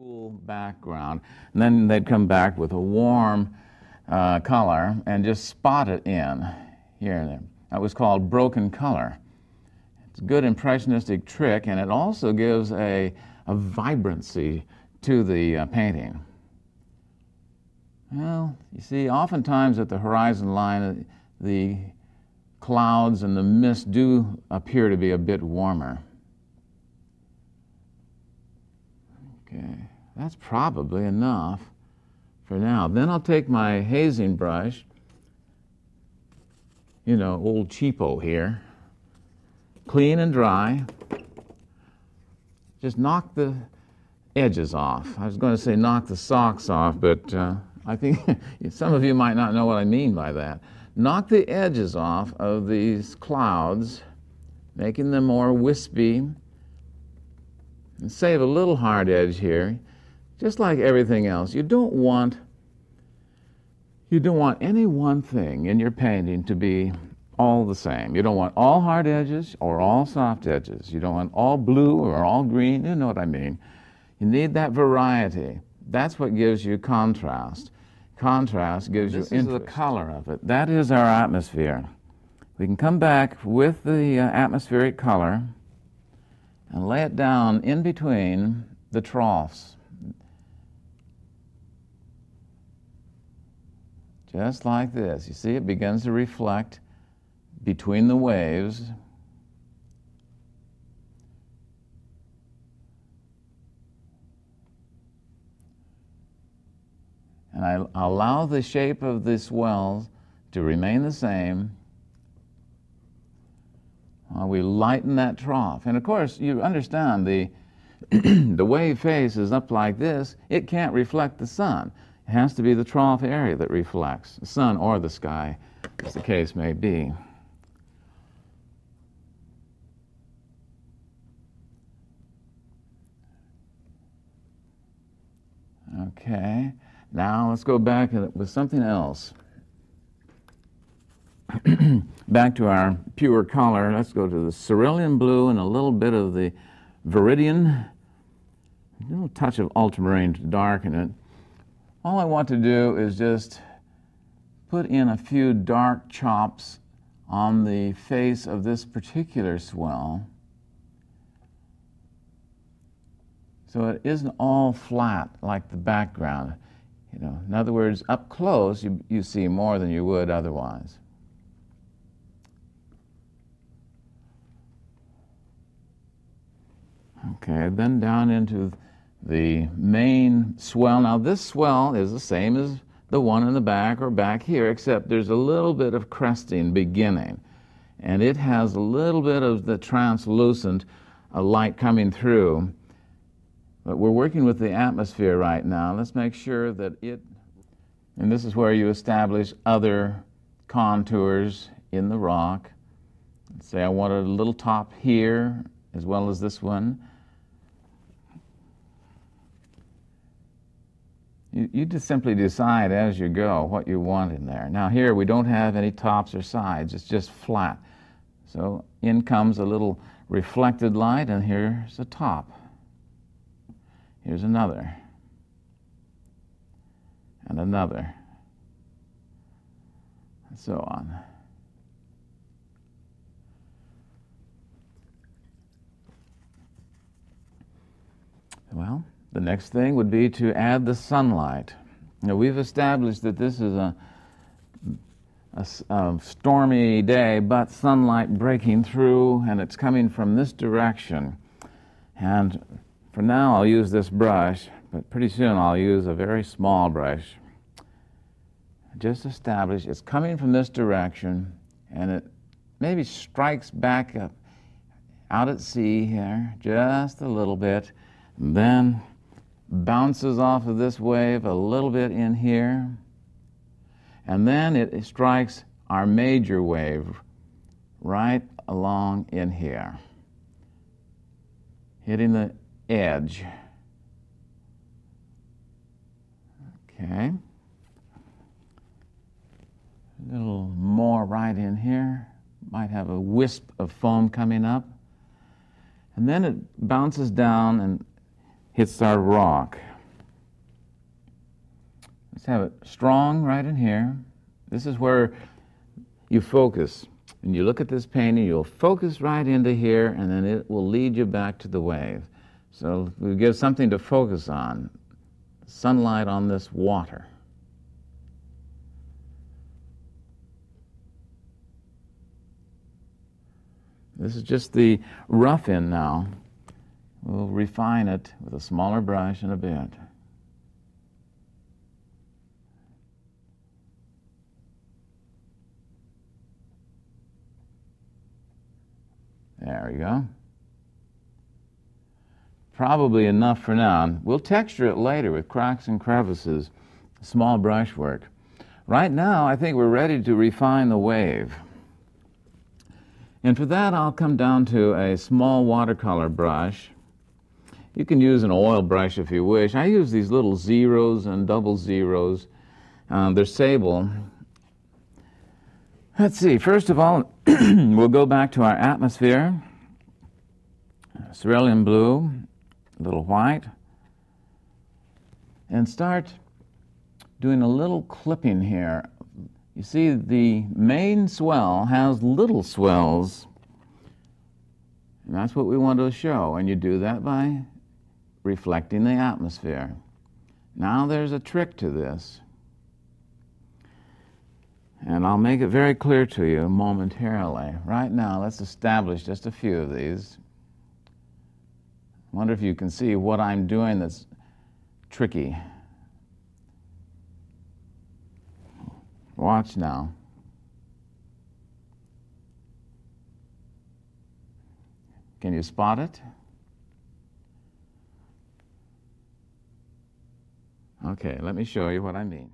cool background. And then they'd come back with a warm uh, color and just spot it in here and there. That was called broken color. It's a good impressionistic trick, and it also gives a, a vibrancy to the uh, painting. Well, you see, oftentimes at the horizon line, the clouds and the mist do appear to be a bit warmer. Okay, that's probably enough for now. Then I'll take my hazing brush, you know, old cheapo here, clean and dry. Just knock the edges off. I was going to say knock the socks off, but uh, I think some of you might not know what I mean by that. Knock the edges off of these clouds, making them more wispy, and save a little hard edge here, just like everything else. You don't want you don't want any one thing in your painting to be all the same. You don't want all hard edges or all soft edges. You don't want all blue or all green. You know what I mean. You need that variety. That's what gives you contrast. Contrast gives this you interest. This is the color of it. That is our atmosphere. We can come back with the uh, atmospheric color and lay it down in between the troughs. Just like this. You see, it begins to reflect between the waves. And I allow the shape of this well to remain the same while we lighten that trough. And of course, you understand the, the wave face is up like this, it can't reflect the sun. It has to be the trough area that reflects, the sun or the sky, as the case may be. Okay, now let's go back with something else. back to our pure color. Let's go to the cerulean blue and a little bit of the viridian, a little touch of ultramarine to darken it. All I want to do is just put in a few dark chops on the face of this particular swell. So it isn't all flat like the background. You know, in other words, up close you, you see more than you would otherwise. Okay, then down into the main swell. Now, this swell is the same as the one in the back or back here, except there's a little bit of cresting beginning. And it has a little bit of the translucent uh, light coming through. But we're working with the atmosphere right now. Let's make sure that it, and this is where you establish other contours in the rock. Say I wanted a little top here as well as this one. You, you just simply decide as you go what you want in there. Now here we don't have any tops or sides, it's just flat. So in comes a little reflected light and here's a top. Here's another. And another. And so on. Well, the next thing would be to add the sunlight. Now, we've established that this is a, a, a, stormy day, but sunlight breaking through, and it's coming from this direction. And for now, I'll use this brush, but pretty soon I'll use a very small brush. Just establish it's coming from this direction, and it maybe strikes back up out at sea here just a little bit. And then bounces off of this wave a little bit in here, and then it strikes our major wave right along in here, hitting the edge. Okay. A little more right in here. Might have a wisp of foam coming up. And then it bounces down and hits our rock. Let's have it strong right in here. This is where you focus. And you look at this painting, you'll focus right into here, and then it will lead you back to the wave. So we give something to focus on sunlight on this water. This is just the rough end now. We'll refine it with a smaller brush in a bit. There we go. Probably enough for now. We'll texture it later with cracks and crevices, small brushwork. Right now, I think we're ready to refine the wave. And for that, I'll come down to a small watercolor brush. You can use an oil brush if you wish. I use these little zeros and double zeros. Um, they're sable. Let's see, first of all, we'll go back to our atmosphere. Cerulean blue, a little white, and start doing a little clipping here you see, the main swell has little swells. And that's what we want to show. And you do that by reflecting the atmosphere. Now there's a trick to this. And I'll make it very clear to you momentarily. Right now, let's establish just a few of these. I wonder if you can see what I'm doing that's tricky. Watch now. Can you spot it? Okay, let me show you what I mean.